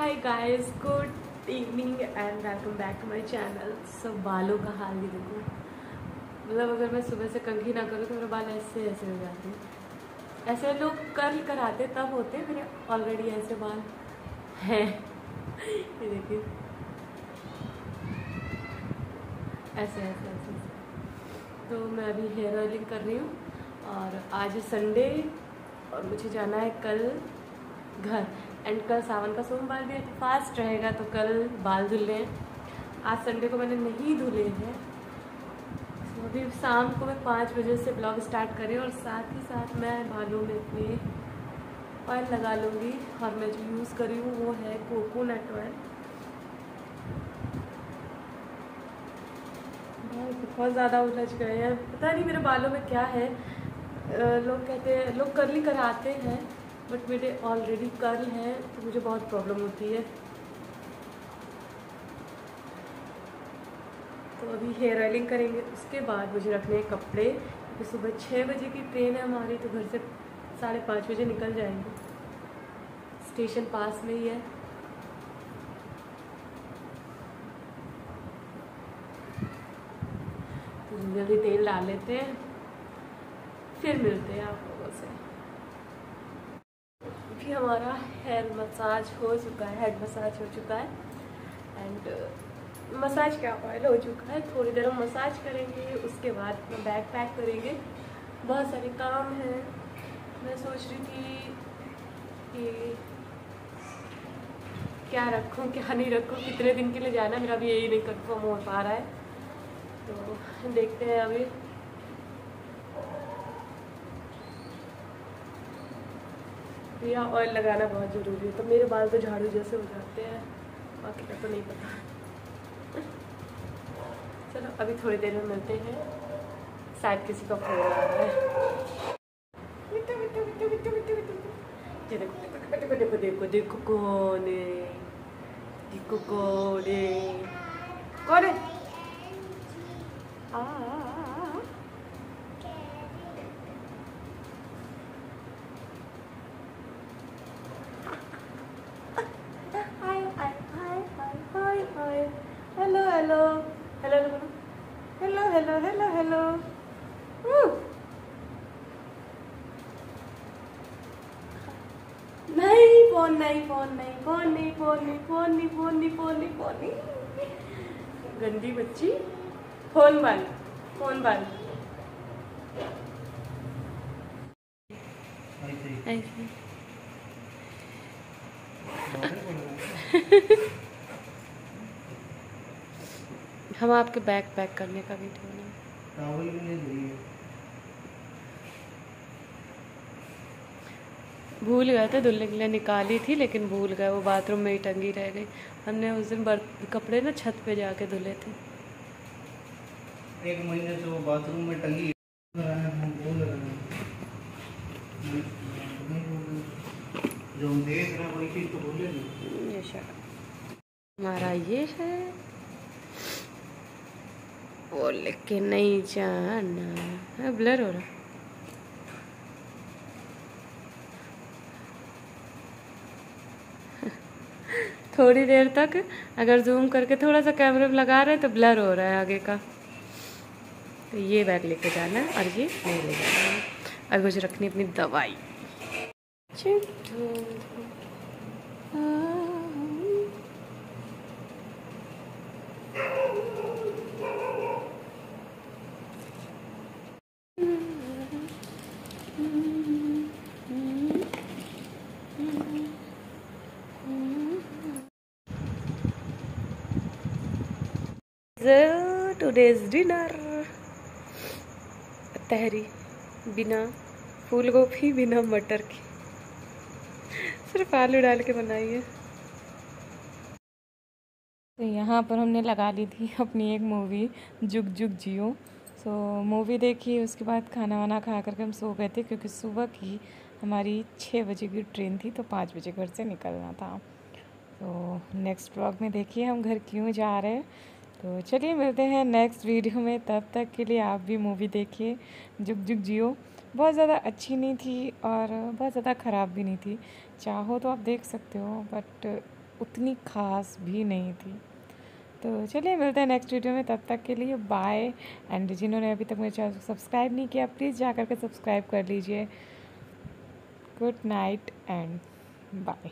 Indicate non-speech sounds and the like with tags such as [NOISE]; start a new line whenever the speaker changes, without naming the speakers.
Hi guys good evening and welcome back to my channel सब बालों का हाल भी देखो। मतलब अगर मैं सुबह से कंघी ना करूँ तो मेरे बाल ऐसे ऐसे हो जाते हैं। ऐसे लोग कर्ल कराते, तब होते मेरे ऑलरेडी ऐसे बाल हैं। ये देखिए। ऐसे ऐसे ऐसे तो मैं अभी हेयर ऑयलिंग कर रही हूँ और आज संडे और मुझे जाना है कल घर। एंड कल सावन का सोमवार भी फास्ट रहेगा तो कल बाल धुलने हैं। आज संडे को मैंने नहीं धुले हैं। तो अभी शाम को मैं पाँच बजे से ब्लॉग स्टार्ट करें और साथ ही साथ मैं बालों में अपने ऑयल लगा लूँगी और मैं जो यूज़ कर हूँ वो है कोकोनट ऑयल बहुत ज़्यादा उलझ गए हैं। पता नहीं मेरे बालों में क्या है। लोग कहते हैं, लोग कर्ली कराते हैं। बट मेरे ऑलरेडी कर्ल हैं तो मुझे बहुत प्रॉब्लम होती है। तो अभी हेयर ऑयलिंग करेंगे, उसके बाद मुझे रखने हैं कपड़े। क्योंकि सुबह छः बजे की ट्रेन है हमारी तो घर से साढ़े पाँच बजे निकल जाएँगे। स्टेशन पास में ही है। तो जल्दी तेल डाल लेते हैं। फिर मिलते हैं आप लोगों से। कि हमारा हेयर मसाज हो चुका है हेड मसाज हो चुका है। एंड मसाज क्या ऑयल हो चुका है। थोड़ी देर हम मसाज करेंगे, उसके बाद अपना बैग पैक करेंगे। बहुत सारे काम हैं। मैं सोच रही थी कि क्या रखूँ, क्या नहीं रखूँ। कितने दिन के लिए जाना मेरा अभी यही नहीं कन्फर्म हो पा रहा है। तो देखते हैं अभी। या ऑयल लगाना बहुत ज़रूरी है। तो मेरे बाल तो झाड़ू जैसे हो जाते हैं। बाकी का तो नहीं पता। चलो, अभी थोड़ी देर में मिलते हैं। शायद किसी का फ़ोन आ रहा है। देखो देखो देखो देखो कौन है। देखो कौन है। कौन है? आ। फ़ोन नहीं फ़ोन नहीं फ़ोन नहीं फ़ोन नहीं फ़ोन नहीं फ़ोन नहीं फ़ोन नहीं फ़ोन नहीं गंदी बच्ची। फ़ोन बंद फ़ोन बंद. [LAUGHS] हम आपके बैग पैक करने का वीडियो नहीं। भूल गए थे धुलने के लिए निकाली थी लेकिन भूल गए वो बाथरूम में ही टंगी रह गई। हमने उस दिन कपड़े ना छत पे जाके धुले थे।
एक महीने से वो बाथरूम में टंगी। जो हम देख रहे हैं वही चीज़ तो भूले नहीं
ये हमारा ये है बोल के नहीं जाना। ब्लर हो रहा। थोड़ी देर तक अगर जूम करके थोड़ा सा कैमरे में लगा रहे हैं तो ब्लर हो रहा है आगे का। तो ये बैग लेके जाना है और ये नहीं ले जाना। है अब मुझे रखनी अपनी दवाई। टुडेज डिनर तहरी, बिना फूल गोभी, बिना मटर की। सिर्फ़ आलू डाल के बनाई है। तो यहाँ पर हमने लगा ली थी अपनी एक मूवी, जुग जुग जियो। सो मूवी देखी, उसके बाद खाना वाना खा करके हम सो गए थे, क्योंकि सुबह की हमारी छः बजे की ट्रेन थी तो पाँच बजे घर से निकलना था। तो नेक्स्ट ब्लॉग में देखिए हम घर क्यों जा रहे हैं। तो चलिए मिलते हैं नेक्स्ट वीडियो में। तब तक के लिए आप भी मूवी देखिए। जुग जुग जियो। बहुत ज़्यादा अच्छी नहीं थी और बहुत ज़्यादा ख़राब भी नहीं थी। चाहो तो आप देख सकते हो बट
उतनी खास भी नहीं थी। तो चलिए मिलते हैं नेक्स्ट वीडियो में। तब तक के लिए बाय एंड जिन्होंने अभी तक मेरे चैनल को सब्सक्राइब नहीं किया प्लीज़ जा करके सब्सक्राइब कर लीजिए। Good night and bye